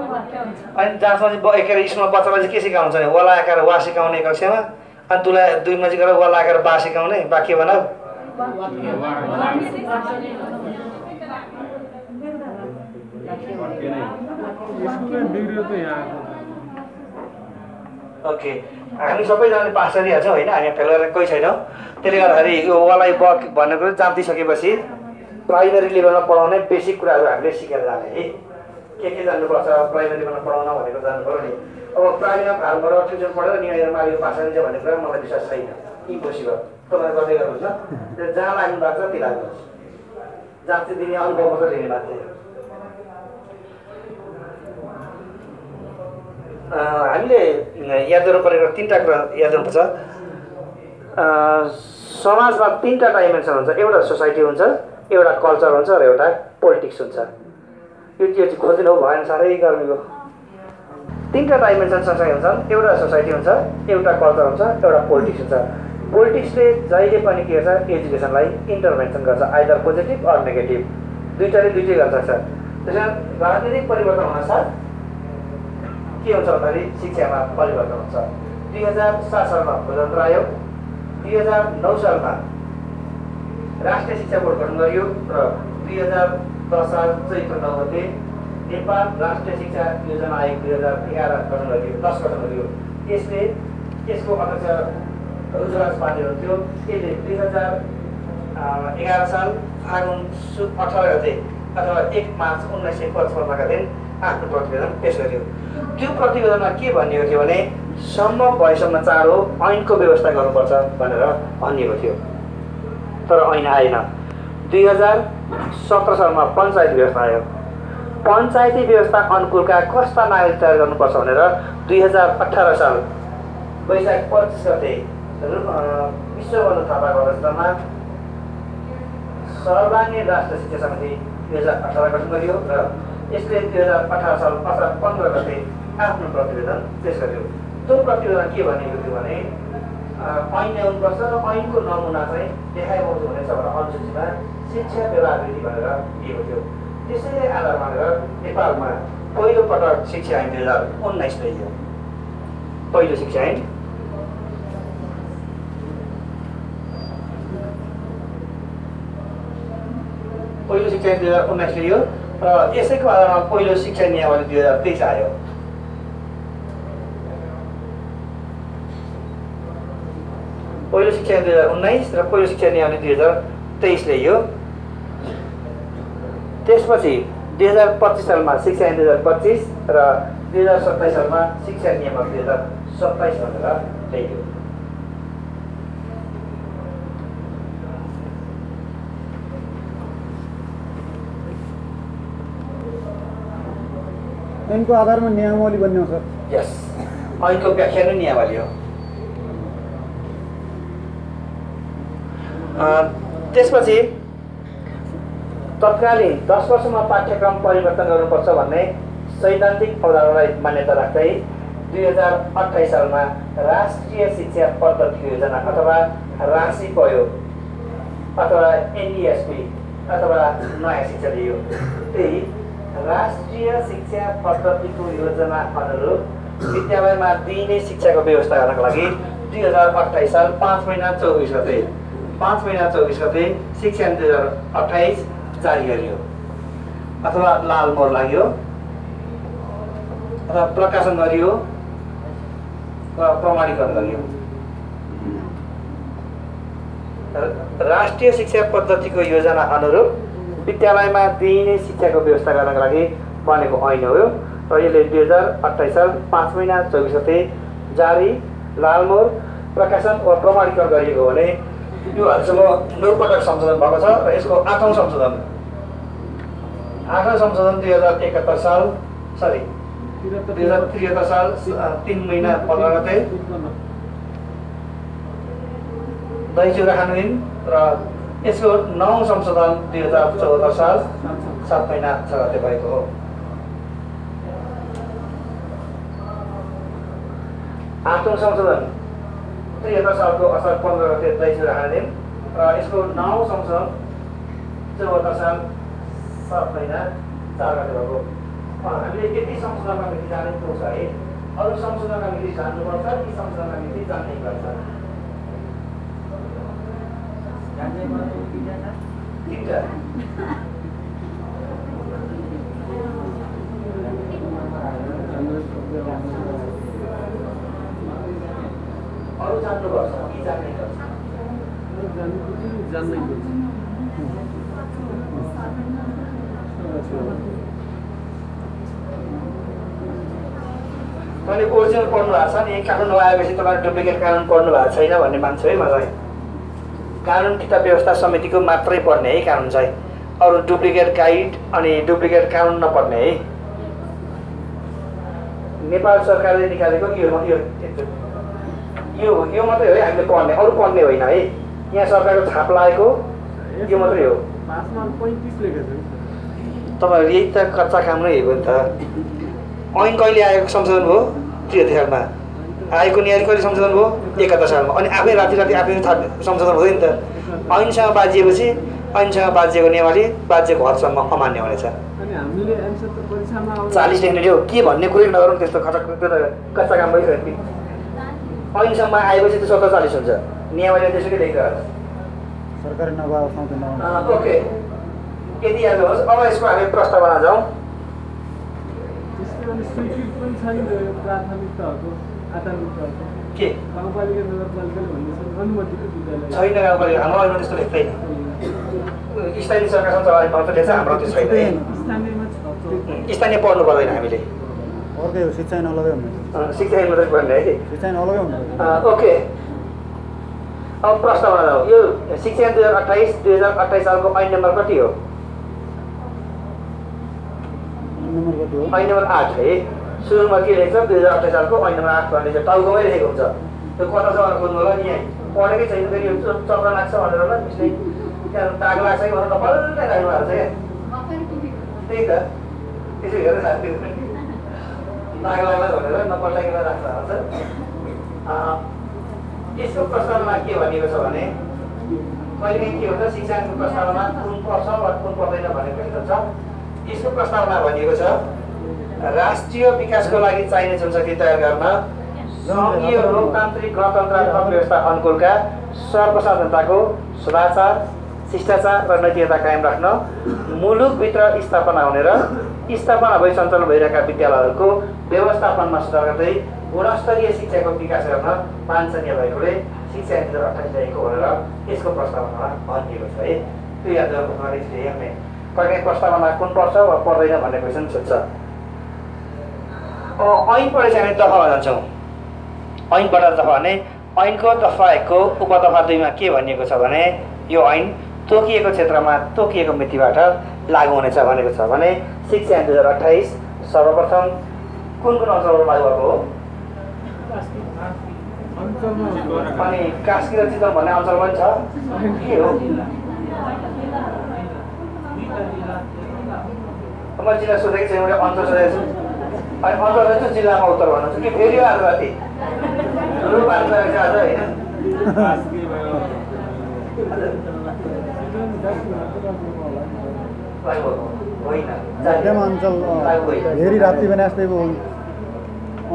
अनि जहाँसम्म ब- एकेर स्कुलमा बच्चालाई चाहिँ के सिकाउँछ वाला आकार वा सिकाउने कक्षामा अनि तुलाई दुई पछि गएर वाला आकार बा सिकाउने वाक्य बनाऊ ओके। हामी सबैजनाले पास गरिहाल्छौँ होइन? हामी फेल गरेर कोही छैनौँ। त्यसले गर्दाखेरि यो वालाई ब भन्ने कुरो जान्दिसकेपछि प्राइमेरी लेभलमा पढाउने बेसिक कुराहरू हामीले सिकेर जाने है? के के जान्नुपर्छ प्राइमेरी लेभलमा पढाउन भनेको जानु पऱ्यो नि। अब प्राइमेरीमा हालबाट ट्युसन पढेर निहालेर यो भाषा दिन्छ भन्ने कुरा मलाई विश्वास छैन। इम्पोसिबल। तपाईँहरू गर्दै गर्नुहुन्छ त्यो जहाँ लाग्नु भएको छ त्यही लाग्नुहोस्। जहाँ चाहिँ दिने अनुभव मात्रै लिने मान्छे हामीले याद गर्नु परेको तिनवटा कुरा याद गर्नुपर्छ समाजमा तिनवटा डाइमेन्सन हुन्छ एउटा सोसाइटी हुन्छ एउटा कल्चर हुन्छ र एउटा पोलिटिक्स हुन्छ यो त्यो चाहिँ खोजिनु भएन साह्रै गर्मीको तिनवटा डाइमेन्सन सँगसँगै हुन्छन् एउटा सोसाइटी हुन्छ एउटा कल्चर हुन्छ एउटा पोलिटिक्स हुन्छ पोलिटिक्सले जहिले पनि के गर्छ एजुकेसनलाई इन्टरभेन्सन गर्छ आइदर पोजिटिभ अर नेगेटिभ दुइटाले दुइटै गर्न सक्छ त्यस कारण राजनीतिक परिवर्तन हुनसाथ के हुन्छ भन्दाखेरि शिक्षामा परिवर्तन हुन्छ दुई हजार सात सालमा प्रजातन्त्र आयो दुई हजार नौ सालमा राष्ट्रिय शिक्षा बोर्ड गठन गरियो र दुई हजार दस साल चैत्र नौ गते नेपाल राष्ट्रिय शिक्षा योजना आयोग दुई हजार एघार गठन गरियो दस गठन गरियो यसले यसको अध्यक्ष रुद्रराज पाण्डे हुन्थ्यो यसले दुई हजार एघार साल फागुन सु अठार गते अथवा एक मार्च उन्नाइस सय पचपन्नका दिन आफ्नो प्रतिवेदन पेस गर्यो त्यो प्रतिवेदनमा के भनिएको थियो भने सम्भव भएसम्म चाँडो ऐनको व्यवस्था गर्नुपर्छ भनेर भनिएको थियो तर ऐन आएन। दुई हजार सत्र सालमा पञ्चायत व्यवस्था आयो। पञ्चायती व्यवस्था अनुकूलका कस्ता नागरिक तयार गर्नुपर्छ भनेर दुई हजार अठार साल वैशाख पच्चिस गते विश्वबन्धु थापाको अध्यक्षतामा सर्वाङ्गीण राष्ट्र शिक्षा समिति दुई हजार अठार गठन गरियो र यसले दुई हजार अठार साल असार पन्ध्र गते आफ्नो प्रतिवेदन पेस गर्यो। त्यो प्रतिवेदन के भनेको थियो भने ऐन ल्याउनुपर्छ र ऐनको नमुना चाहिँ देखाइबोध हुनेछ भनेर अनुसूचीमा शिक्षा व्यवहार विधि भनेर दिएको थियो। त्यसैले आधार मानेर नेपालमा पहिलो पटक शिक्षा ऐन दुई हजार उन्नाइस ल्याइयो। पहिलो शिक्षा ऐन। पहिलो शिक्षा नीति दुई हजार उन्नाइस ल्याइयो र यसैको आधारमा पहिलो शिक्षा नियमावली दुई हजार तेइस आयो। पहिलो शिक्षा दुई हजार उन्नाइस र पहिलो शिक्षा नियमावली दुई हजार तेइस ल्याइयो त्यसपछि दुई हजार पच्चिस सालमा शिक्षा ऐन दुई हजार पच्चिस र दुई हजार सत्ताइस सालमा शिक्षा नियमावली दुई हजार सत्ताइस भनेर ल्याइयो ऐनको आधारमा नियमावली बन्ने आउँछ यस ऐनको व्याख्या नै नियमावली हो त्यसपछि तत्कालीन दस वर्षमा पाठ्यक्रम परिवर्तन गर्नुपर्छ भन्ने सैद्धान्तिक अवधारणालाई मान्यता राख्दै दुई हजार अठाइस सालमा राष्ट्रिय शिक्षा पद्धतिको योजना अथवा राशि पयो अथवा एनइएसपी अथवा नयाँ शिक्षा दियो। त्यही राष्ट्रिय शिक्षा पद्धतिको योजना अनुरूप विद्यालयमा दिइने शिक्षाको व्यवस्था गर्नको लागि दुई हजार अठाइस साल पाँच महिना चौबिस गते पाँच महिना चौबिस गते शिक्षा दुई हजार अठाइस जारी गरियो। अथवा लाल मोहर लाग्यो। अथवा प्रकाशन गरियो। वा प्रमाणीकरण गरियो। र- राष्ट्रिय शिक्षा पद्धतिको योजना अनुरूप विद्यालयमा दिइने शिक्षाको व्यवस्था गर्नको लागि बनेको ऐन हो। र यसले दुई हजार अठाइस साल पाँच महिना चौबिस गते जारी लालमोहर प्रकाशन वा प्रमाणीकरण गरिएको भने यो हालसम्म नौ पटक संशोधन भएको छ र यसको आठौँ संशोधन। आठौँ संशोधन दुई हजार एकहत्तर साल सरी दुई हजार त्रिहत्तर साल तिन महिना पन्ध्र गते। दहीचुरा खानुदिन र यसको नौ संशोधन दुई हजार चौहत्तर साल सात महिना छ गते भएको हो। आठौँ संशोधन। त्रिहत्तर सालको असार पन्ध्र गते दहीचुरा खानुदिन र यसको नौ संशोधन चौहत्तर साल सात महिना चार गते भएको हामीले यति संशोधनका मिति जाने पाउँछ है अरू संशोधनका मिति जान्नुपर्छ कि संशोधनका मिति जान्नै पर्छ तिनवटा अरू जान्नुपर्छ कि जान्नै मैले ओरिजिनल पढ्नु भएको छ नि कानुन नआएपछि तपाईँले डुप्लिकेट कानुन पढ्नु भएको छैन भन्ने मान्छु है मलाई। कानुन किताब व्यवस्था समितिको मात्रै पढ्ने है कानुन चाहिँ। अरू डुप्लिकेट गाइड अनि डुप्लिकेट कानुन नपढ्ने है। नेपाल सरकारले निकालेको यो यो यो यो मात्रै हो है हामीले पढ्ने अरू पढ्ने होइन है। यहाँ सरकारको छाप लागेको यो मात्रै हो। तपाईँहरू यही त कच्चा काम नै हो नि त। ऐन कहिले आएको संशोधन भयो? त्रिहत्तर सालमा आएको न्याय कहिले संशोधन भयो? एकात्तर सालमा अनि आफै राति राति आफै संशोधन हुँदैन नि त। ऐनसँग बाजिएपछि ऐनसँग बाजिएको नियमावली बाजिएको हदसम्म अमान्य हुनेछ। चालिस थियो। के भन्ने कुरै नगरौँ त्यस्तो खटक कच्चा काम भइसक्यो ऐनसम्म आएपछि त सत्तर चालिस हुन्छ। नियमावली त्यसरी लेखिरहेको सरकारी ओके। यति याद होस् अब यसको हामी प्रस्तावना जाउँ। के? छैन गाउँपालिका हाम्रो ऐनमा त्यस्तो लेख्दैन स्थानीय सरकारसँग मात्र लेख्छ हाम्रो त्यो छैन है। स्थानीयमा छ। स्थानीय पढ्नु पर्दैन हामीले। अर्कै हो शिक्षा ऐन अलगै हुने अँ, शिक्षा ऐन मात्रै पढ्ने है शिक्षा ऐन अलगै हुने अँ, ओके अब प्रस्तावना जाउँ यो शिक्षा दुई हजार अठाइस दुई हजार अठाइस सालको ऐन नम्बर कति हो नम्बर कति हो ऐन नम्बर आठ है सुरुमा के लेख्छ दुई हजार अठाइस सालको ऐन नम्बर आठ भन्ने टाउकोमै लेखेको हुन्छ त्यो कता छ भनेर खोज्नु होला नि यहाँ पढेकै छैन फेरि चक्र लाग्छ भनेर होला मिसले त्यहाँ दाग लाग्छ कि भनेर डबल्लै राख्नु भएको छ क्या त्यही त त्यसो हेरेर राख्थ्यो दाग लाग्ला भनेर नपल्टाइकन राख्नु भएको छ अँ, यसको प्रस्तावमा के भनिएको छ भने कहिलेकाहीँ के हुन्छ शिक्षाको प्रस्तावमा कुन पर्छ वा कुन पर्दैन भन्ने प्रश्न छ यसको प्रस्तावमा भनिएको छ राष्ट्रिय विकासको लागि चाहिने जनशक्ति तयार गर्न सङ्घीय लोकतान्त्रिक गणतन्त्रात्मक व्यवस्था अनुकूलका सर्वसाधारण जनताको सदाचार शिष्टाचार र नैतिकता कायम राख्न मुलुकभित्र स्थापना हुने र स्थापना भई सञ्चालन भइरहेका विद्यालयहरूको व्यवस्थापनमा सुधार गर्दै गुणस्तरीय शिक्षाको विकास गर्न वाञ्छनीय भएकोले शिक्षा नीति अठाइस ल्याएको भनेर यसको प्रस्तावनामा भनिएको छ है। त्यो याद गर्नु यसले हेर्ने कहिले प्रस्तावना कुन पर्छ वा पर्दैन भन्ने क्वेसन सोध्छ ऐन पढेपछि हामी दफामा जान्छौँ ऐनबाट दफा भने ऐनको दफा एकको उपदफा दुईमा के भनिएको छ भने यो ऐन तोकिएको क्षेत्रमा तोकिएको मितिबाट लागु हुनेछ भनेको छ भने शिक्षा दुई हजार अठाइस सर्वप्रथम कुन कुन अञ्चलबाट लागु भएको हो अञ्चलमा अनि कास्की र चितवन भन्ने अञ्चल पनि छ के हो मैले जिल्ला सोधेको छैन मैले अञ्चल सोधेको छु अनि अञ्चल सोधेको छु जिल्लामा उत्तर भन्नुहुन्छ कि फेरि आज राति रूप आज राति आज होइन लागु भएको होइन मध्यम अञ्चल लागु होइन धेरै राति भने जस्तै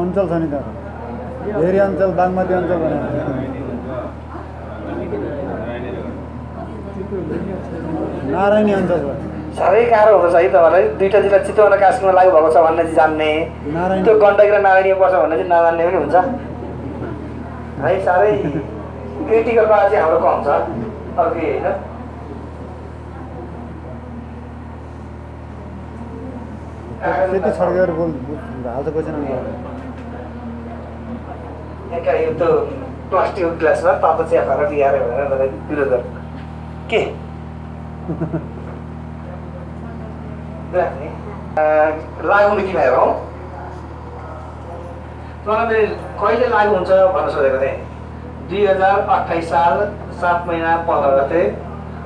अञ्चल छ नि त। धेरै अञ्चल बागमती अञ्चल भने नारायणी अञ्चल साह्रै गाह्रो हुन्छ है तपाईँलाई। दुईवटा जिल्ला चितवन र कास्कीमा लागु भएको छ भन्ने चाहिँ जान्ने। त्यो गण्डकी र नारायणी पर्छ भन्ने चाहिँ नजान्ने पनि हुन्छ। है साह्रै क्रिटिकलमा चाहिँ हाम्रो कम छ। अरू केही होइन। त्यति भनेर मलाई विरोध गर के मितिमा हेरौँ कहिले लागु हुन्छ भन्न सोधेको थिएँ दुई हजार अठाइस साल सात महिना पन्ध्र गते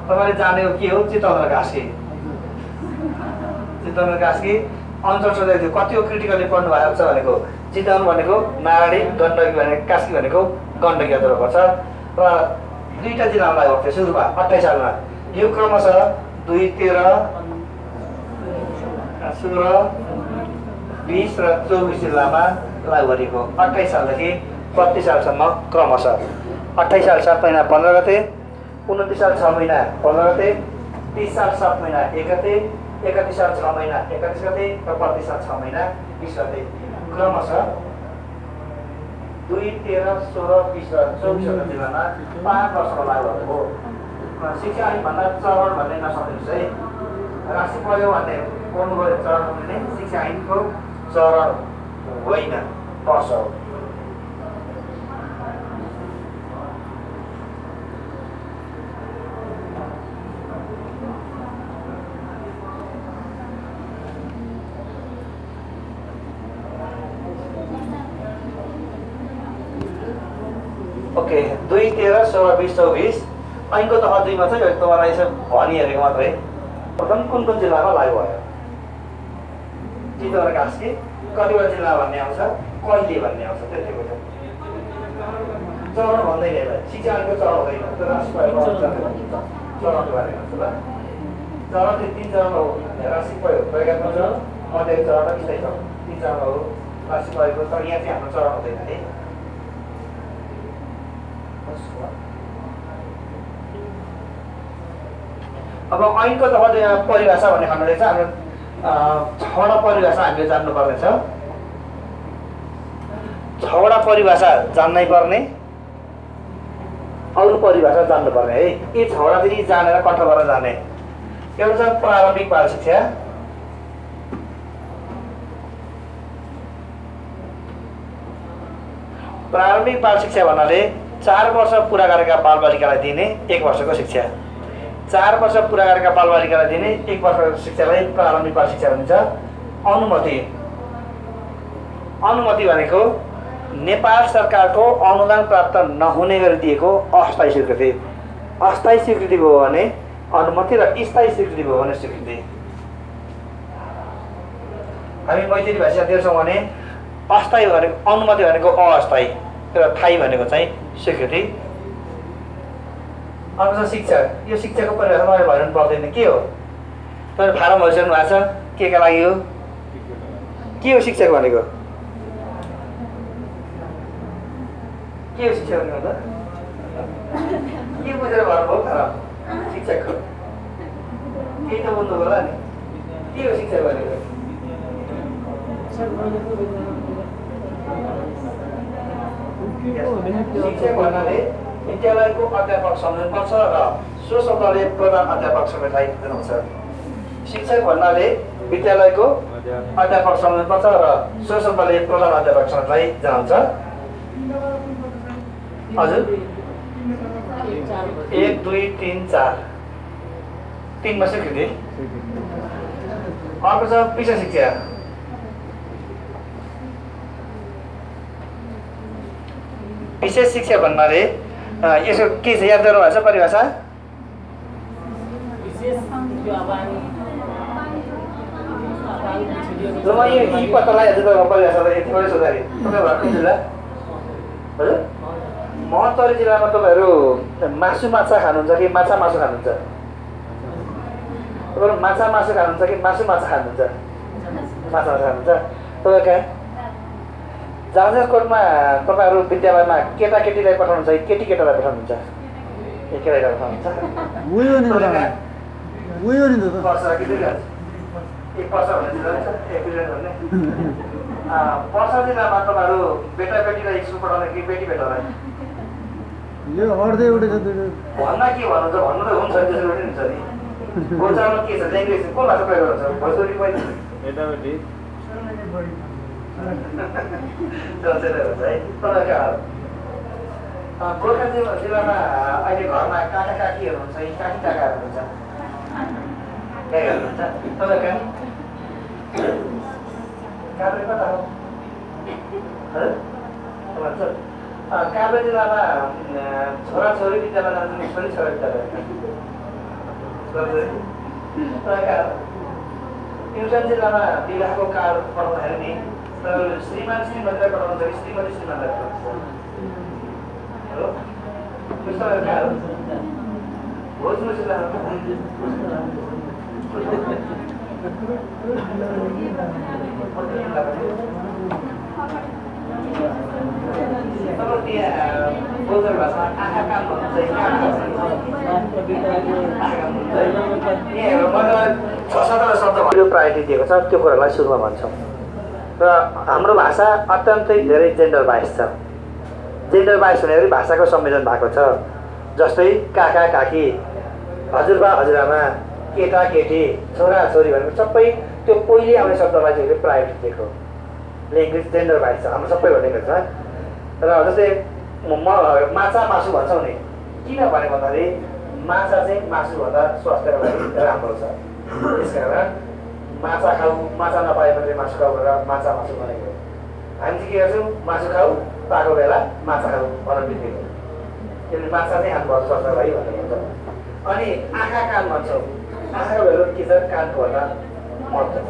तपाईँले जानेको के हो चितवन कास्की चितवन अञ्चल थियो कति हो क्रिटिकली पढ्नु भएको छ भनेको चितवन भनेको नारायणी गण्डकी भनेको कास्की भनेको गण्डकी अञ्चल पर्छ। र दुईवटा जिल्लामा लागु थियो सुरुमा अठाइस सालमा। यो क्रमशः दुई तेह्र सोह्र बिस र चौबिस जिल्लामा लागु गरिएको। अठाइस सालदेखि बत्तिस सालसम्म क्रमशः। अठाइस साल सात महिना पन्ध्र गते उन्तिस साल छ महिना पन्ध्र गते तिस साल सात महिना एक गते एकतिस छ महिना एकतिस गते र बत्तिस साल छ महिना बिस गते क्रमशः दुई तेह्र सोह्र बिस चौबिसवटा जिल्लामा पाँच वर्षको लागु भएको शिक्षा ऐनभन्दा चरण भन्ने नसम्झिनुहोस् है। राष्ट्रिय पढ्यो भन्ने पढ्नु गयो चरण भन्ने शिक्षा ऐनको चरण होइन वर्ष हो। ओके दुई तेह्र सोह्र बिस चौबिस। ऐनको तह दुईमा चाहिँ तपाईँलाई यसो भनिहेरेको मात्रै। प्रथम कुन कुन जिल्लामा लागु भयो? चितवन कास्की। कतिवटा जिल्ला भन्ने आउँछ? कहिले भन्ने आउँछ? त्यतिको छ चरण भन्दैन यसलाई राष्ट्रिय चरणको ल चरण चाहिँ तिन चरण हो। राष्ट्रिय प्रयोग प्रयोगत्मक चरण मध्य चरण र स्थायी चरण। तिन चरण हो। राष्ट्रिय प्रयोगको तर यहाँ चाहिँ हाम्रो चरण हुँदैन है अब ऐनको तब यहाँ परिभाषा भन्ने खण्डले चाहिँ हाम्रो छवटा परिभाषा हामीले जान्नुपर्नेछ छवटा परिभाषा जान्नै पर्ने अरू परिभाषा जान्नुपर्ने है। यी छवटा चाहिँ जानेर कण्ठ गरेर जाने। एउटा छ प्रारम्भिक बाल शिक्षा प्रारम्भिक बाल शिक्षा भन्नाले चार वर्ष पुरा गरेका बालबालिकालाई दिने एक वर्षको शिक्षा। चार वर्ष पुरा गरेका बालबालिकालाई दिने एक वर्षको शिक्षालाई प्रारम्भिक बाल शिक्षा भनिन्छ। अनुमति। अनुमति भनेको नेपाल सरकारको अनुदान प्राप्त नहुने गरी दिएको अस्थायी स्वीकृति। अस्थायी स्वीकृति भयो भने अनुमति र स्थायी स्वीकृति भयो भने स्वीकृति। हामी मैथिली भाषा देख्छौँ भने अस्थायी भनेको अनुमति भनेको अस्थायी र थाई भनेको चाहिँ स्वीकृति अब छ शिक्षा यो शिक्षाको परिभाषा मलाई भनिनु पर्दैन के हो तपाईँले फारम भइसक्नु भएको छ के का लागि हो के हो शिक्षा भनेको के हो शिक्षा भनेको त के बुझेर भन्नुभयो फारम शिक्षकको केही त बोल्नु होला नि के हो शिक्षा भनेको शिक्षक भन्नाले विद्यालयको अध्यापक संलग्न र सो शब्दले प्रधान अध्यापक समेतलाई बुझाउँछ शिक्षक भन्नाले विद्यालयको अध्यापक संलग्न र सो शब्दले प्रधान अध्यापक समेतलाई जनाउँछ हजुर। एक दुई तिन चार। तिनमा स्वीकृति अर्को छ विषय शिक्षा। विशेष शिक्षा भन्नाले यसो के छ याद गर्नु भएको छ परिभाषा? म यो यी परिभाषालाई यति मात्रै तपाईँ जिल्ला? हजुर? महतरी जिल्लामा तपाईँहरू मासु माछा खानुहुन्छ कि माछा मासु खानुहुन्छ? तपाईँहरू माछा मासु खानुहुन्छ कि मासु माछा खानुहुन्छ? माछा मासु खानुहुन्छ। तपाईँ कहाँ? जाजरकोटमा तपाईँहरू विद्यालयमा केटाकेटीलाई पठाउनुहुन्छ कि केटी केटालाई पठाउनुहुन्छ ए पठाउनुहुन्छ कि भन्ने जिल्ला नै छ एक बिलियन भन्ने। अँ, पर्सा जिल्लामा तपाईँहरू बेटा बेटीलाई स्कुल पठाउने कि बेटी बेटालाई यो अर्धै एउटै छ दुइटै भन्न के भन्नुहुन्छ भन्नु त हुन्छ त्यसरी पनि हुन्छ नि। बोलचालमा के छ ल्याङ्ग्वेज को भाषा प्रयोग गर्नुहुन्छ? भोजपुरी पहिलो यतापट्टि जिल्ला जिल्लामा अहिले घरमा हुन्छ विद्यालय जान्छ छोरी छोरा विद्यालय छोराछोरी जिल्लामा विवाहको कार्ड पठाउँदाखेरि नि तपाईँहरू श्रीमान श्रीमतीलाई पठाउनुहुन्छ कि श्रीमती श्रीमानलाई पठाउनुहुन्छ हेलो त्यस्तो कहाँ हो भोज मुसुला बोल्दो भाषा आँखा काम भन्नुहुन्छ छ सत्र शब्द यो प्रायोरिटी दिएको छ त्यो कुरालाई सुरुमा भन्छौँ र हाम्रो भाषा अत्यन्तै धेरै जेन्डर बाइस छ। जेन्डर बाइस हुने गरी भाषाको संयोजन भएको छ। जस्तै काका काकी हजुरबा हजुरआमा केटा केटी छोरा छोरी भनेको सबै त्यो पहिले आउने शब्दलाई चाहिँ प्रायोरिटी दिएको। ल्याङ्ग्वेज जेन्डर बाइस छ। हाम्रो सबै भनेको छ। र जस्तै म माछा मासु भन्छौँ नि किन भने भन्दाखेरि माछा चाहिँ मासुभन्दा स्वास्थ्यको लागि राम्रो छ। त्यस कारण माछा खाऊ माछा नपाएपछि मासु खाऊ भनेर माछा मासु हो। हामी चाहिँ के गर्छौँ? मासु खाऊ पाएको बेला माछा खाऊ भनेर बित्तिको किनभने माछा चाहिँ हाम्रो स्वास्थ्यको लागि भनेर अनि आँखा कान भन्छौँ। आँखाको भेलो के छ? कानको भन्दा महत्त्व छ।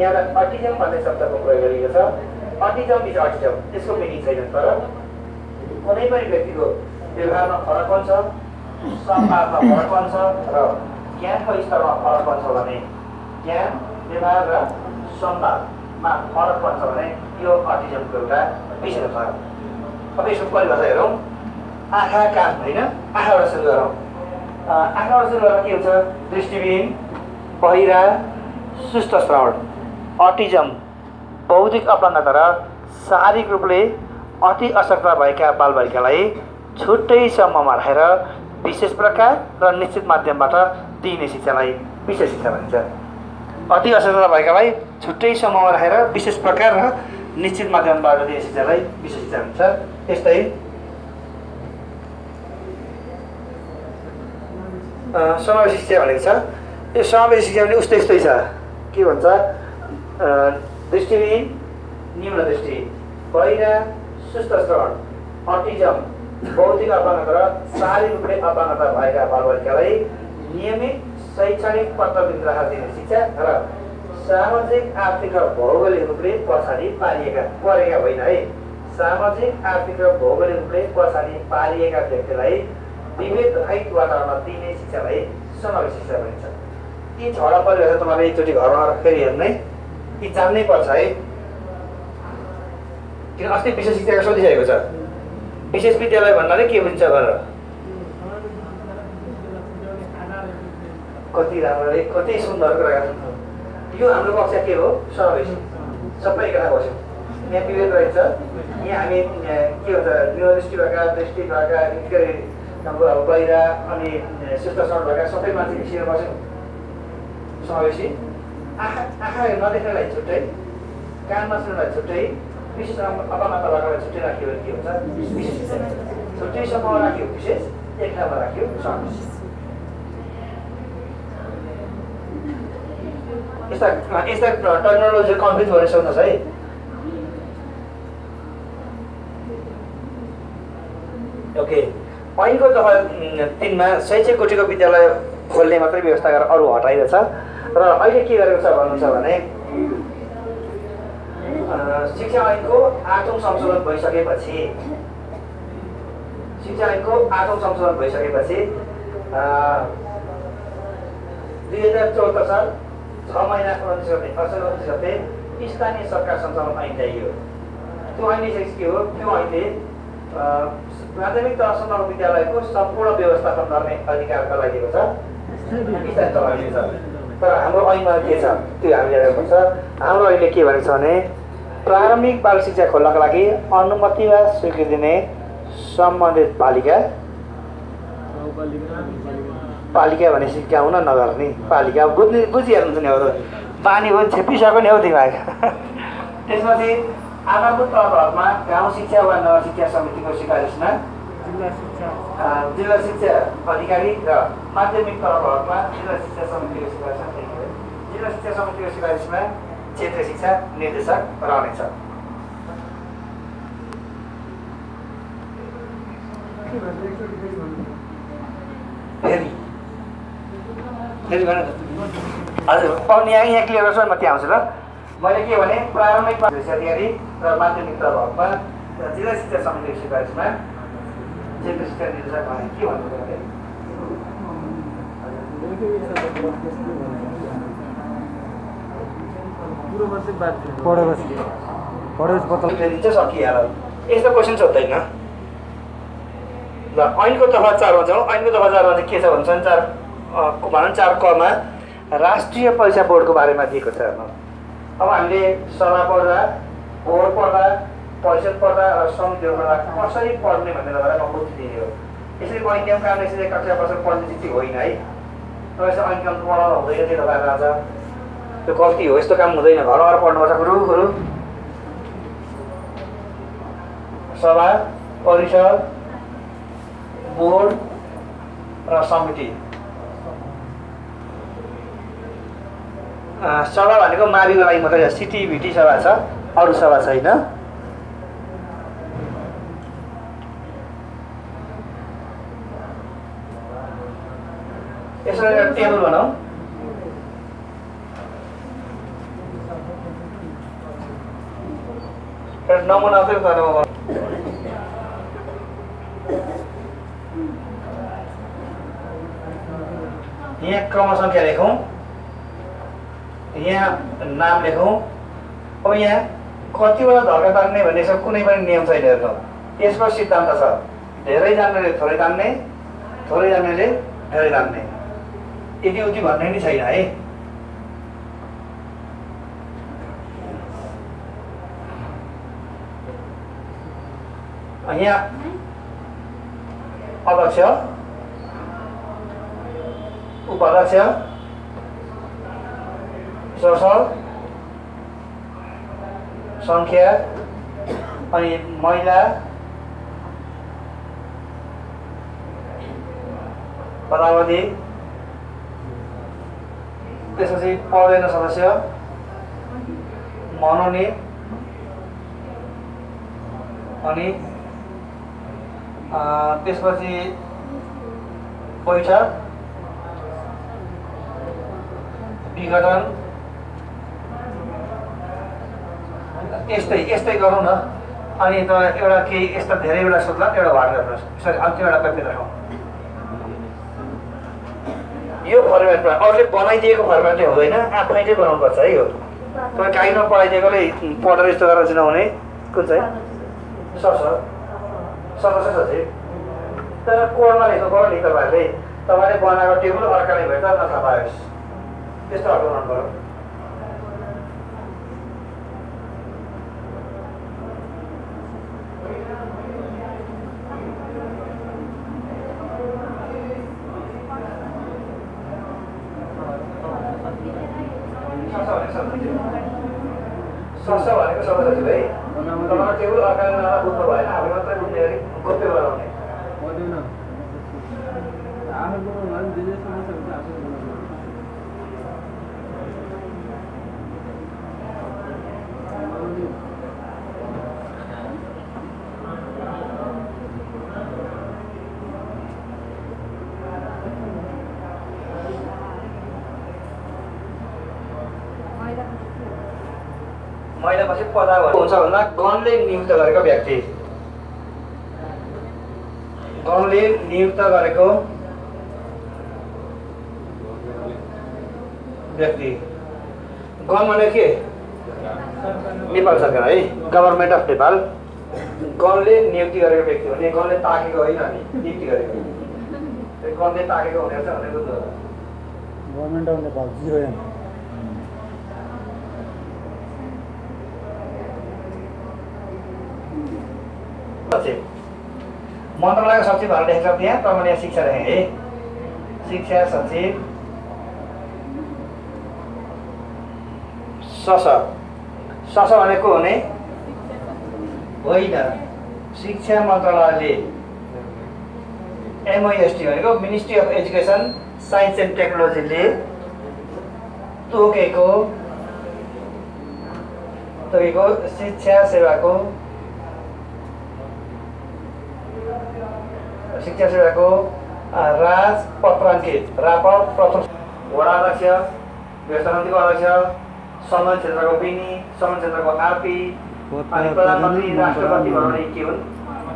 यहाँ एउटा अटिजम भन्ने शब्दको प्रयोग गरिएको छ। Autism is autism. त्यसको मिनिङ छैन। तर कुनै पनि व्यक्तिको व्यवहारमा फरकपन छ संवादमा फरकपन छ र ज्ञानको स्तरमा फरकपन छ भने ज्ञान व्यवहार र संवादमा फरकपन छ भने यो अटिजमको एउटा विषय छ। अब यसको परिभाषा हेरौँ। आँखा कान होइन? आँखाबाट सुरु गरौँ। आँखाबाट सुरु गर्दा के हुन्छ? दृष्टिविहीन बहिरा सुस्त श्रवण अटिजम बौद्धिक अपाङ्गता र शारीरिक रूपले अति असक्ता भएका बालबालिकालाई छुट्टै समूहमा राखेर विशेष प्रकार र निश्चित माध्यमबाट दिइने शिक्षालाई विशेष शिक्षा भनिन्छ। अति असक्ता भएकालाई छुट्टै समूहमा राखेर विशेष प्रकार र निश्चित माध्यमबाट दिइने शिक्षालाई विशेष भनिन्छ त्यस्तै अ, समावेशी शिक्षा भनेको छ। यो समावेशी शिक्षा पनि उस्तै उस्तै छ। के भन्छ? दृष्टिविहीन न्यून दृष्टि। बहिरा सुस्त श्रवण अटिजम बौद्धिक अपाङ्गता र शारीरिक रूपले अपाङ्गता भएका बालबालिकालाई नियमित शैक्षणिक पद्धति राखेर दिने शिक्षा र सामाजिक आर्थिक र भौगोलिक रूपले पछाडि पारिएका परेका होइन है। सामाजिक आर्थिक र भौगोलिक रूपले पछाडि पारिएका व्यक्तिलाई विविध रहित वातावरणमा दिने शिक्षालाई समावेश शिक्षा भनिन्छ। ती छवटा परिभाषा तपाईँले एकचोटि घरमा फेरि हेर्ने यी जान्नै पर्छ है। किन अस्ति विशेष शिक्षाको सोधिसकेको छ? विशेष विद्यालय भन्नाले के बुझ्छ भनेर? कति राम्रो है कति सुन्दर कुरा गर्नु यो हाम्रो कक्षा के हो? समावेश। सबै एकता बस्यौँ। यहाँ विभेद रहेछ। यहाँ हामी के भन्छ न्युदृष्टि भएका दृष्टि भएका के अरे अब अब बाहिर अनि सड भएका सबै मान्छे मिसिएर बस्यौँ। समावेशी। आँखा आँखा नदेख्नेलाई छुट्टै कानमा सुन्नेलाई छुट्टै विशेष अपामाता लगाएर छुट्टै राख्यो भने के हुन्छ? विशेष। छुट्टै समूह राख्यो विशेष। एक ठाउँमा राख्यो समावेश। यस्ता यस्ता टर्मिनोलोजी कन्फ्युज भएर है। ओके ऐनको दफा तिनमा शैक्षिक कोटीको विद्यालय खोल्ने मात्रै व्यवस्था गरेर अरू हटाइरहेछ। र अहिले के गरेको छ भन्नु छ भने शिक्षा ऐनको आठौँ संशोधन भइसकेपछि शिक्षा ऐनको आठौँ संशोधन भइसकेपछि दुई हजार चौध साल छ महिना उन्तिस गते असार उन्तिस गते स्थानीय सरकार सञ्चालन ऐन ल्याइयो त्यो ऐन चाहिँ के हो? त्यो ऐनले माध्यमिक तहसम्मको विद्यालयको सम्पूर्ण व्यवस्थापन गर्ने अधिकारका लागि दिएको छ छ तर हाम्रो ऐनमा के छ? त्यो हामीले हेर्नुपर्छ हाम्रो ऐनले के भनेको छ भने प्रारम्भिक बाल शिक्षा खोल्नको लागि अनुमति वा स्वीकृति दिने सम्बन्धित पालिका पालिका भनेपछि गाउँ न नगर नि पालिका अब बुझ्ने बुझिहाल्नुहुन्छ नि अरू बानी पनि छेपिसक्यो नि हौ दिमाग त्यसपछि आधारभूत तहहरूमा गाउँ शिक्षा वा नगर शिक्षा समितिको सिफारिसमा जिल्ला शिक्षा। अधिकारी र माध्यमिक तहहरूमा जिल्ला शिक्षा समितिको सिफारिसमा। जिल्ला शिक्षा समितिको सिफारिसमा क्षेत्रीय शिक्षा निर्देशक रहनेछ। फेरि। हजुर पाउने यहाँ यहाँ क्लियर गर्छु म त्यहाँ आउँछु ल। मैले के भने प्रारम्भिक अधिकारी र माध्यमिक तहहरूमा जिल्ला शिक्षा समितिको सिफारिसमा क्षेत्र शिक्षा निर्देशक भने के भन्नु यस्तो क्वेसन सोध्दैन ल ऐनको दफा चारमा जाउँ। ऐनको दफा चारमा चाहिँ के छ भन्छ भने चार भनौँ चार कमा राष्ट्रिय परीक्षा बोर्डको बारेमा दिएको छ। अब हामीले सभा पढ्दा बोर्ड पढ्दा परिषद पढ्दा र समितिहरू पढ्दा कसरी पढ्ने तपाईँलाई म बुद्धि दिने हो यसरी गणित नियम काम यसरी कक्षा वर्ष पढ्ने चाहिँ होइन है। तपाईँ चाहिँ ऐन काम पढाउनु हुँदैन त्यो तपाईँहरू आज। त्यो गल्ती हो यस्तो काम हुँदैन। घर घर पढ्नुपर्छ गुरु गुरु। सभा परिषद बोर्ड र समिति। सभा भनेको माविको लागि मात्रै सिटी भिटी सभा छ अरू सभा छैन। यसो एउटा टेबल बनाऊ। एउटा नमुना चाहिँ तपाईँलाई म यहाँ क्रम सङ्ख्या लेखौँ। यहाँ नाम लेखौँ अब यहाँ कतिवटा धर्का तान्ने भन्ने छ कुनै पनि नियम छैन हेर्नु यसको सिद्धान्त छ धेरै थोरै तान्ने थोरै धेरै तान्ने यति उति भन्ने नि छैन है यहाँ अध्यक्ष उपाध्यक्ष ससल सङ्ख्या अनि महिला पदावधि त्यसपछि पदेन सदस्य मनोनित अनि त्यसपछि बैठक विघटन यस्तै यस्तै गरौँ न अनि त एउटा केही यस्ता धेरै बेला सोध्ला एउटा भाग गर्नुहोस् सरी अन्तिम एउटा कपी राखौँ यो फर्मेटमा अरूले बनाइदिएको फर्मेटले हुँदैन आफैले बनाउनुपर्छ है यो तपाईँ काहीँमा पढाइदिएकोले पढेर यस्तो गरेर चाहिँ नहुने कुन चाहिँ सर सर सदस्य सचिव तर कोडमा लेख्नु पऱ्यो नि तपाईँहरूले तपाईँले बनाएको टेबल अर्काले भेट्दा नथा पायोस् त्यस्तो खालको बनाउनु पऱ्यो संस्था भनेको सबै सचिव है तपाईँको टेबल अर्काले नआएर बुझ्नु भएन आफूले मात्रै बुझ्ने गरी गोप्य बनाउने पर्दैन आफू बनाउनु भयो जे जे समस्या हुन्छ आफू बनाउनु महिला पछि पदा हुन्छ भन्दा गणले नियुक्त गरेको व्यक्ति गणले नियुक्त गरेको व्यक्ति गण भने के नेपाल सरकार है गभर्मेन्ट अफ नेपाल गणले नियुक्ति गरेको व्यक्ति भने गणले ताकेको होइन नि नियुक्ति गरेको गणले ताकेको हुने चाहिँ भनेको गभर्मेन्ट अफ नेपाल सचिव मन्त्रालयको सचिव भनेर लेखेको छ त्यहाँ तपाईँले यहाँ शिक्षा लेखेँ है शिक्षा सचिव सस सस भनेको हुने होइन शिक्षा मन्त्रालयले एमआइएसटी भनेको ministry of education science and टेक्नोलोजीले तोकेको तोकेको शिक्षा सेवाको शिक्षा सेवाको अ, राजपत्राङ्कित रापट प्रथम वडा अध्यक्ष व्यवस्था समितिको अध्यक्ष सम्मान क्षेत्रको बिनी सम्मान क्षेत्रको आरपी अनि प्रधानमन्त्री राष्ट्रपति बनाउने के हुन्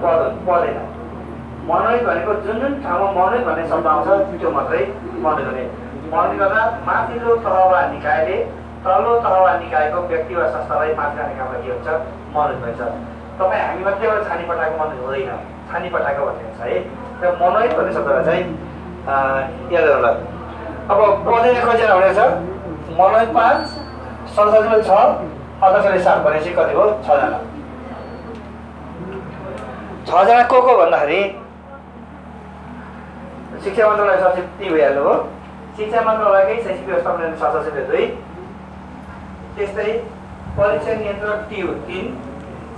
पद पदेन मनोनित भनेको जुन जुन ठाउँमा मनोनित भन्ने शब्द आउँछ त्यो मात्रै मनोनित हुने मनोनयन गर्दा माथिल्लो तहवा निकायले तल्लो तहवा निकायको व्यक्ति वा संस्थालाई माथि लाने काममा के हुन्छ मनोनयन भन्छ तपाईँ हामी मात्रैबाट छानी पठाएको मनोनयन हुँदैन छानी पठाएको भन्ने हुन्छ है। त्यो मनोनयन भन्ने शब्दलाई चाहिँ याद होला। अब पदेन कतिजना हुनेछ मनोनयन पाँच संसदीय छ अध्यक्षले सात भनेपछि कति हो छजना। छजना को को भन्दाखेरि शिक्षा मन्त्रालय सचिव ती भइहाल्नु हो। शिक्षा मन्त्रालयकै शैक्षिक व्यवस्थापन सहसचिव दुई। त्यस्तै परीक्षा नियन्त्रक टियु तिन।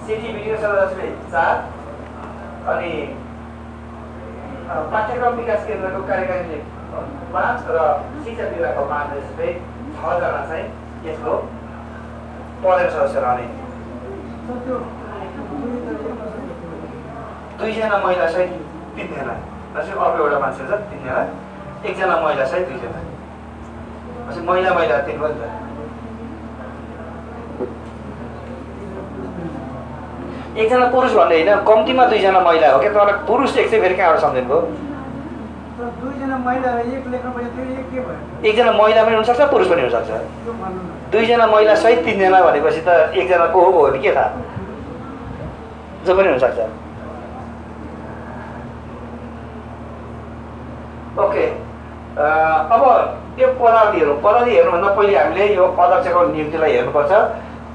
सिटी भिडियो सदस्य चार। अनि पाठ्यक्रम विकास केन्द्रको कार्यकारी पाँच र शिक्षा विभागको जस्तै छजना चाहिँ यसको पदेन सदस्य रहने। दुईजना महिला सहित तिनजना। भनेपछि अर्को एउटा मान्छे छ तिनजना। एकजना महिला सहित दुईजना। महिला महिला तिन भयो नि त एकजना पुरुष भन्ने होइन? कम्तीमा दुईजना महिला हो क्या? तपाईँलाई पुरुष एक चाहिँ फेरि कहाँबाट सम्झिनु भयो? एकजना महिला पनि हुनसक्छ पुरुष पनि हुनसक्छ? दुईजना महिला सहित तिनजना भनेपछि त एकजना को हो को हो नि के थाहा? जो पनि हुनसक्छ। ओके। अब यो पदावधिहरू पदावधि हेर्नुभन्दा पहिले हामीले यो अध्यक्षको नियुक्तिलाई हेर्नुपर्छ।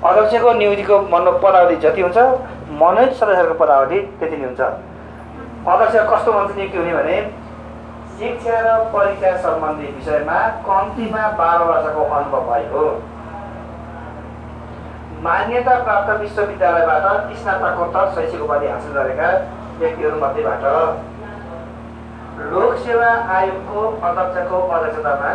अध्यक्षको नियुक्तिको मन पदावधि जति हुन्छ मनोनित सदस्यहरूको पदावधि त्यति नै हुन्छ। अध्यक्ष कस्तो मान्छे नियुक्ति हुने भने शिक्षा र परीक्षा सम्बन्धी विषयमा कम्तीमा बाह्र वर्षको अनुभव भएको। मान्यता प्राप्त विश्वविद्यालयबाट स्नातकोत्तर शैक्षिक उपाधि हासिल गरेका व्यक्तिहरूमध्येबाट लोकसेवा आयोगको अध्यक्षको अध्यक्षतामा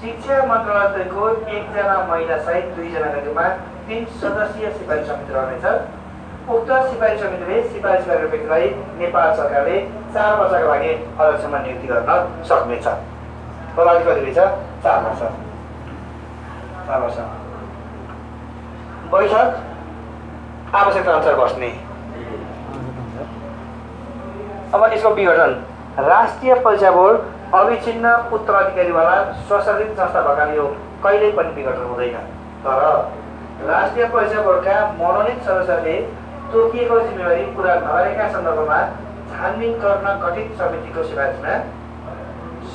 शिक्षा मन्त्रालयको एकजना महिला सहित दुईजनाका रूपमा तिन सदस्यीय सिफारिस समिति रहनेछ। उक्त सिफारिस समितिले सिफारिस गरेको व्यक्तिलाई नेपाल सरकारले चार वर्षका लागि अध्यक्षमा नियुक्ति गर्न सक्नेछ। पदावधि कति रहेछ चार वर्ष। चार वर्ष। बैठक आवश्यकता अनुसार बस्ने। अब यसको विघटन। राष्ट्रिय परीक्षा बोर्ड अविच्छिन्न उत्तराधिकारीवाला स्वशासित संस्था भएकाले यो कहिल्यै पनि विघटन हुँदैन। तर राष्ट्रिय परीक्षा बोर्डका मनोनित सदस्यले तोकिएको जिम्मेवारी पुरा नगरेका सन्दर्भमा छानबिन गर्न गठित समितिको सिफारिसमा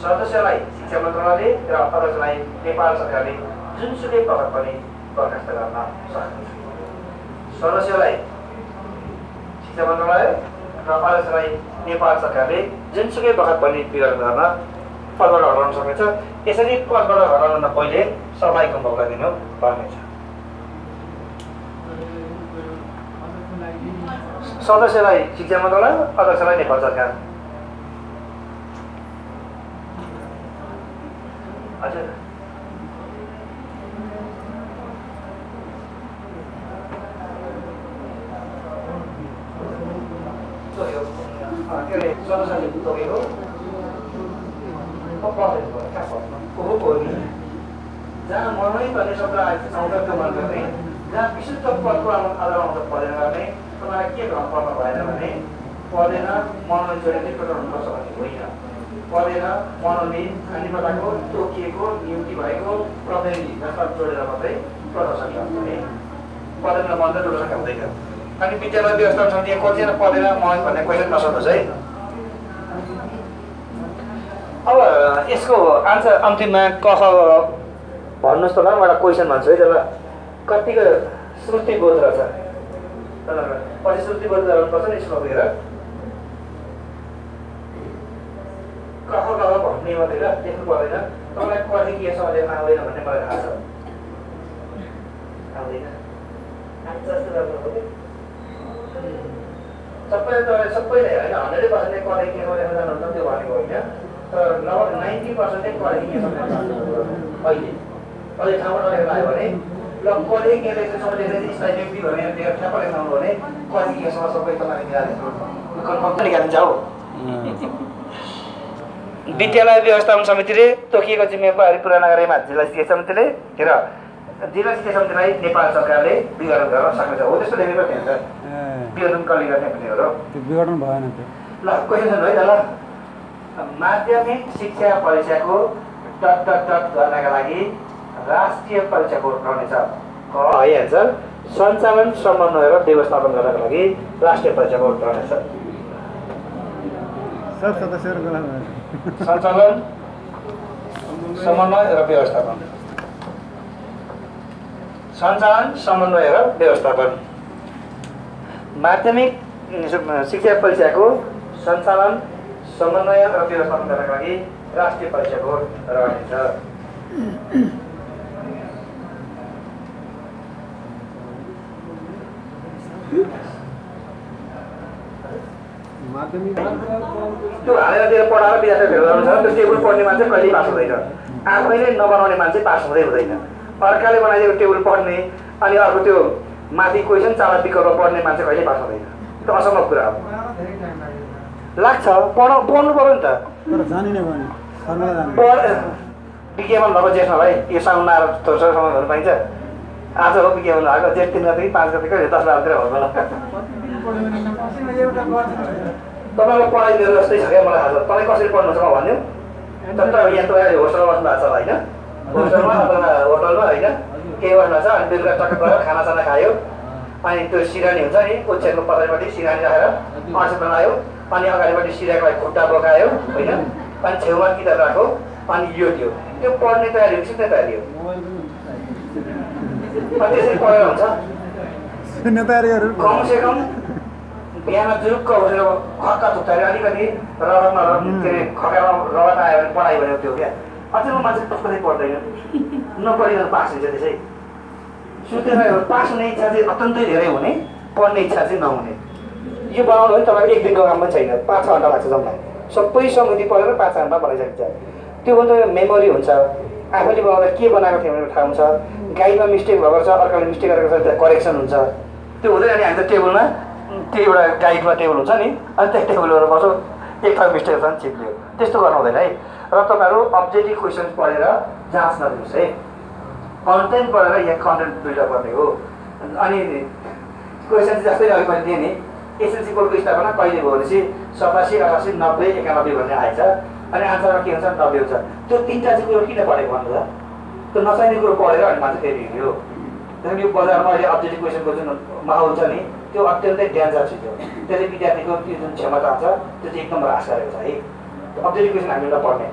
सदस्यलाई शिक्षा मन्त्रालयले र अध्यक्षलाई नेपाल सरकारले जुनसुकै पद पनि बर्खास्त गर्न सक्छ सदस्यलाई शिक्षा मन्त्रालय र अध्यक्षलाई नेपाल सरकारले जुनसुकै बखत पनि विघटन गर्न पदबाट हटाउन सक्नेछ। यसरी पदबाट हटाउनुभन्दा पहिले सबैको मौका दिनु पर्नेछ। सदस्यलाई शिक्षा मन्त्रालय अध्यक्षलाई नेपाल सरकार हजुर तोक्यो अँ, के अरे सदस्यले तोकेको को पदेन भयो कहाँ पदमा को हो को नि जहाँ मनोनित भन्ने शब्द आएको छ चौधको मन गर्ने जहाँ विशुद्ध पदको आधारमा आउँछ पदेन गर्ने तपाईँलाई के भ्रम पर्न भएन भने पदेन मनोनित जोडिने प्रकरण हुनुपर्छ भन्ने होइन पदेन मनोनित खानेपताको तोकिएको नियुक्ति भएको प्रतिनिधि जस्ता जोडेर मात्रै प्रदर्शन गर्ने पदेन र मन जोड्न सकिँदैन अनि विद्यालय व्यवस्थापन समिति कतिजना पदेन मनोनित भन्ने क्वेसन नसोध्नुहोस् है? अब यसको आन्सर अन्तिममा क ख भन्नुहोस् त ल एउटा क्वेसन भन्छु है त्यसलाई। कतिको श्रुतिबोध रहेछ? तपाईँलाई पछि श्रुतिबोध गराउनुपर्छ नि स्कुलमा गएर। क ख ग घ भन्ने मात्रै ल लेख्नु पर्दैन। तपाईँलाई कति के समझ आउँदैन भन्ने मलाई थाहा छ। आउँदैन। तपाईँले सबैले होइन हन्ड्रेड पर्सेन्टले के लेख्न जानुहुन्छ त्यो भनेको होइन तर लगभग नाइन्टी पर्सेन्टले कतै के सम्झाउनु अहिले अहिले ठाउँमा नलेखेर आयो भने ल कतै के लेख्दै स्थायी व्यक्ति भनेर त्यो ठ्याप्प लेख्नु भने कति केसम्म सबै तपाईँले निकालिदिनु कन्फर्म निकालिन्छ हौ विद्यालय व्यवस्थापन समितिले तोकिएको जिम्मेवारी पुरा नगरेमा जिल्ला शिक्षा समितिले र जिल्ला शिक्षा समितिलाई नेपाल सरकारले विघटन गर्न सक्नेछ हो त्यस्तो लेखेको थियो नि त। विघटन कसले गर्ने भन्ने हो र? त्यो विघटन भएन त्यो। ल क्वेसन है त ल। माध्यमिक शिक्षा परीक्षाको टट टट टट गर्नका लागि राष्ट्रिय परीक्षा बोर्ड रहनेछ। क? है एन्सर सञ्चालन समन्वय र व्यवस्थापन गर्नका लागि राष्ट्रिय परीक्षा बोर्ड रहनेछ। सञ्चालन समन्वय र व्यवस्थापन। सञ्चालन समन्वय र व्यवस्थापन। माध्यमिक शिक्षा परीक्षाको सञ्चालन समन्वय र व्यवस्थापन गर्नका लागि राष्ट्रिय परीक्षा बोर्ड रहनेछ। त्यो हालेर दिएर पढाएर विद्यार्थीहरू गराउँछ त्यो टेबल पढ्ने मान्छे कहिले पास हुँदैन। आफैले नबनाउने मान्छे पास हुँदै हुँदैन। अर्काले बनाइदिएको टेबल पढ्ने अनि अर्को त्यो माथि क्वेसन चार विकल्प पढ्ने मान्छे कहिले पास हुँदैन? त्यो असम्भव कुरा हो। लाग्छ पढ पढ्नु पऱ्यो नि त। तर जानिने भयो नि। फर्मुला जान्ने पढ विज्ञापन भएको जेठमालाई यो साउन आएर थोरसम्म गर्नु पाइन्छ। आज हो विज्ञापन भएको जेठ तिन गते पाँच गते कहिले? दस बाह्रतिर हो होला। तपाईँको पढाइदिनु जस्तै छ क्या मलाई थाहा छ तपाईँ कसरी पढ्नुहुन्छ म भन्यो। तर यहाँ तपाईँ होस्टेलमा बस्नु भएको छ होला होइन? होस्टेलमा अथवा होटलमा होइन केही बस्नु छ अनि बेलुका टक्क गएर खानासाना खायो अनि त्यो सिरानी हुन्छ नि ओछ्यानको पछाडिपट्टि सिरानी राखेर अँस बनायो अनि अगाडिपट्टि सिराको लागि खुट्टा बोकायो होइन अनि छेउमा किताब अनि यो त्यो त्यो पढ्ने तयारी हो सिक्ने तयारी हो अनि त्यसरी पढेर हुन्छ तयारीहरू कमसेकम बिहान जुरुक्क बसेर खक्का थुक्ताले अलिकति रगत नरगत के अरे खकामा रगत आयो भने पढाइ भने त्यो क्या अचेलमा मान्छे पक्कै पढ्दैन नपढिकन पास हुन्छ त्यसै। सुतेर पास हुने इच्छा चाहिँ अत्यन्तै धेरै हुने पढ्ने इच्छा चाहिँ नहुने। यो बनाउनु भने तपाईँको एक दिनको काम पनि छैन पाँच छ घन्टा लाग्छ जम्मा सबै समिति पढेर पाँच घन्टा बनाइसकिन्छ। त्यो पनि मेमोरी हुन्छ। आफैले बनाउँदा के बनाएको थियो भने थाहा हुन्छ। गाइडमा मिस्टेक भएको छ अर्काले मिस्टेक गरेको छ त्यहाँ करेक्सन हुन्छ। त्यो हुँदैन अनि हामी त टेबलमा त्यो एउटा गाइडमा टेबल हुन्छ नि। अनि त्यो टेबलबाट बस्छौँ। एक ठाउँ मिस्टेक छ भने चिप्लियो त्यस्तो गर्नु हुँदैन है। र तपाईँहरू अब्जेक्टिभ क्वेसन पढेर जाँच नदिनुहोस् है। कन्टेन्ट पढेर यहाँ कन्टेन्ट बिल्डअप गर्ने हो। अनि क्वेसन जस्तै अघि मैले दिएँ नि एसएलसी बोर्डको स्थापना कहिले भयो भनेपछि सतासी अठासी नब्बे एकानब्बे भन्ने आएछ। अनि आन्सरमा के हुन्छ? नब्बे हुन्छ। त्यो तिनवटा चाहिँ कुरो किन पढेको भन्नु त। त्यो नचाहिने कुरो पढेर अनि मान्छे फेरि हिँड्यो त्यसरी यो बजारमा अहिले अब्जेक्टिभ क्वेसनको जुन माहौल छ नि त्यो अत्यन्तै डेन्जर चिज हो त्यसले विद्यार्थीको त्यो जुन क्षमता छ त्यो चाहिँ एकदम ह्रास गरेको छ है। त्यो अब्जेक्टिभ क्वेसन हामीले नपढ्ने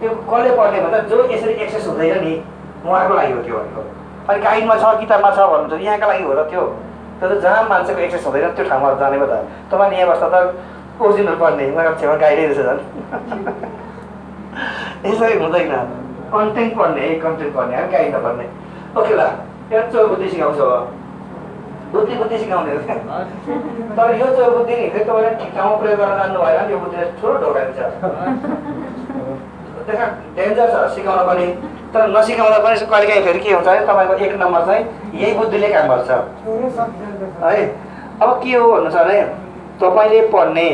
त्यो कसले पढ्ने भन्दा जो यसरी एक्सेस हुँदैन नि उहाँको लागि हो त्यो भनेको। अनि गाइडमा छ किताबमा छ भन्नुहुन्छ यहाँको लागि हो र त्यो। त्यो त जहाँ मान्छेको एक्सेस हुँदैन त्यो ठाउँमा जाने पो त। तपाईँ यहाँ बस्दा त ओरिजिनल पढ्ने उहाँको छेउमा गाइडै रहेछ झन्। यसरी हुँदैन। कन्टेन्ट पढ्ने कन्टेन्ट पढ्ने है गाइड नपढ्ने ओके ल एउटा चोर बुद्धि सिकाउँछ बुद्धि बुद्धि सिकाउने हो तर यो चोर बुद्धि नि फेरि तपाईँले ठिक ठाउँमा प्रयोग गर्न जान्नु भएन यो बुद्धिले ठुलो ढोका दिन्छ देखा डेन्जर छ सिकाउन पनि। तर नसिकाउँदा पनि कहिलेकाहीँ फेरि के हुन्छ भने तपाईँको एक नम्बर चाहिँ यही बुद्धिले काम गर्छ। है अब के हो भन्नु छ भने तपाईँले पढ्ने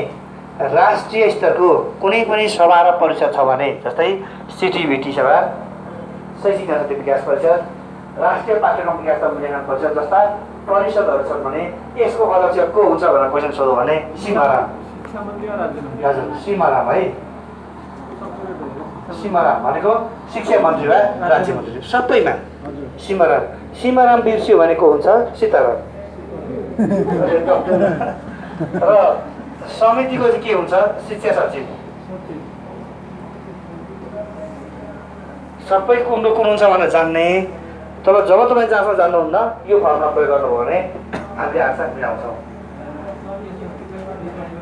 राष्ट्रिय स्तरको कुनै पनि सभा र परिषद छ भने जस्तै सिटिभिटी सभा शैक्षिक विकास परिषद राष्ट्रिय पाठ्यक्रम विकास मूल्याङ्कन परिषद जस्ता परिषदहरू छन् भने यसको अध्यक्ष को हुन्छ भनेर क्वेसन सोध्यो भने सीमाराम हजुर सीमाराम है। सीमाराम भनेको शिक्षा मन्त्री वा राज्य मन्त्री। सबैमा सीमाराम। सीमाराम बिर्सियो भने को हुन्छ सीताराम। र समितिको चाहिँ के हुन्छ? शिक्षा सचिव। सबै कुन कुन हुन्छ भनेर जान्ने। तर जब तपाईँ जहाँसम्म जान्नुहुन्न यो फर्ममा प्रयोग गर्नुभयो भने हामीले आन्सर मिलाउँछौँ।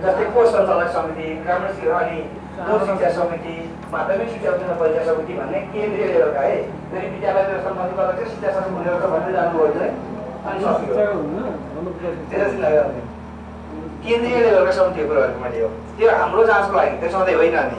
जस्तै कोष सञ्चालक समिति ग्रामीण शिक्षा अनि दूर शिक्षा समिति माध्यमिक शिक्षा उन्नयन परीक्षा समिति भन्ने केन्द्रीय लेभलका है फेरि विद्यालय सम्बन्धित गर्दा शिक्षा सचिव हुने रहेछ भन्दै जानुभयो अनि सकियो। चाहिँ लगाउने। केन्द्रीय लेभलका समितिको कुरा गरेको मैले हो त्यो हाम्रो जाँचको लागि त्यो सधैँ होइन नि।